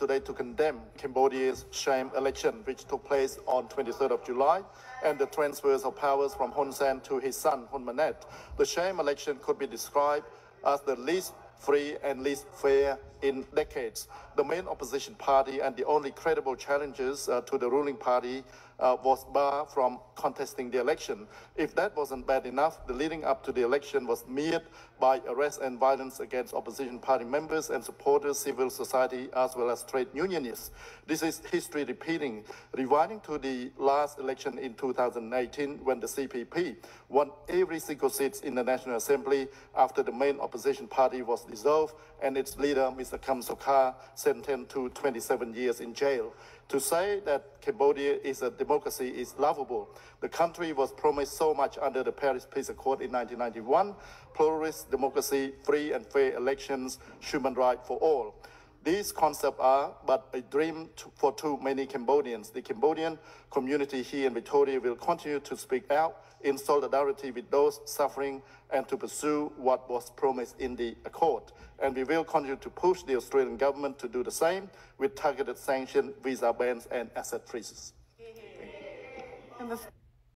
today to condemn Cambodia's sham election, which took place on 23rd of July, and the transfers of powers from Hun Sen to his son, Hun Manet. The sham election could be described as the least free and least fair in decades. The main opposition party and the only credible challengers uh, to the ruling party uh, was barred from contesting the election. If that wasn't bad enough, the leading up to the election was marred by arrest and violence against opposition party members and supporters, civil society, as well as trade unionists. This is history repeating. Rewinding to the last election in 2018, when the CPP won every single seat in the National Assembly after the main opposition party was dissolved and its leader, Mr. Kem Sokha, sentenced to 27 years in jail. To say that Cambodia is a democracy is laughable. The country was promised so much under the Paris Peace Accord in 1991, pluralist democracy, free and fair elections, human rights for all. These concepts are but a dream to, for too many Cambodians. The Cambodian community here in Victoria will continue to speak out in solidarity with those suffering and to pursue what was promised in the accord. And we will continue to push the Australian government to do the same with targeted sanctions, visa bans, and asset freezes.